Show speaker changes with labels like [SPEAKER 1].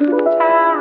[SPEAKER 1] Town.